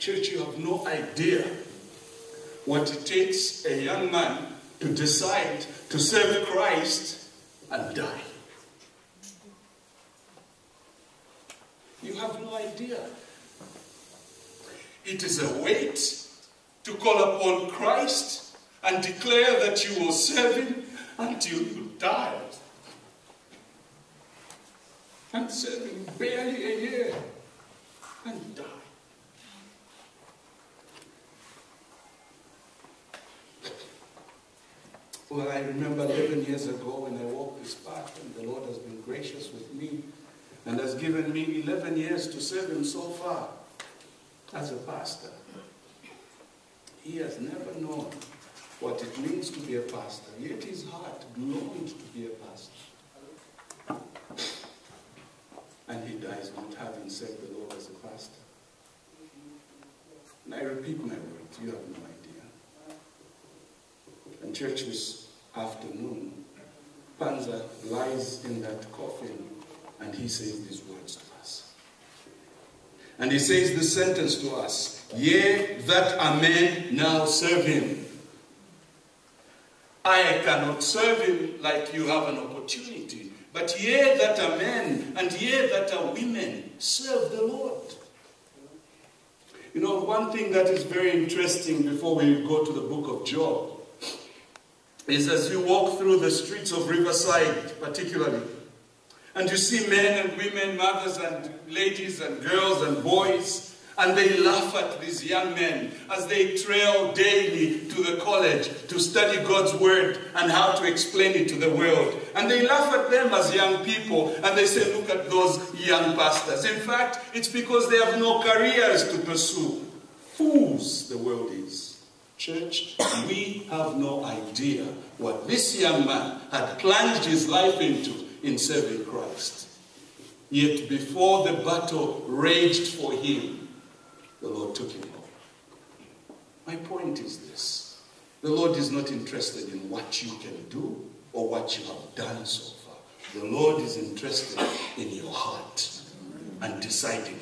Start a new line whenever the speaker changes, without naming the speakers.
Church, you have no idea what it takes a young man to decide to serve Christ and die. You have no idea. It is a weight to call upon Christ and declare that you will serve him until you die. And serve him barely a year and die. Well, I remember 11 years ago when I walked this path, and the Lord has been gracious with me and has given me 11 years to serve Him so far as a pastor. He has never known what it means to be a pastor, yet his heart longed to be a pastor. And he dies not having served the Lord as a pastor. And I repeat my words, you have no idea. And church this afternoon, Banza lies in that coffin and he says these words to us. And he says this sentence to us, Yea, that a man now serve him. I cannot serve him like you have an opportunity. But yea, that a man and yea, that a women serve the Lord. You know, one thing that is very interesting before we go to the book of Job is as you walk through the streets of Riverside, particularly, and you see men and women, mothers and ladies and girls and boys, and they laugh at these young men as they trail daily to the college to study God's word and how to explain it to the world. And they laugh at them as young people and they say, look at those young pastors. In fact, it's because they have no careers to pursue. Fools the world is. Church, we have no idea what this young man had plunged his life into in serving Christ. Yet before the battle raged for him, the Lord took him home. My point is this. The Lord is not interested in what you can do or what you have done so far. The Lord is interested in your heart and deciding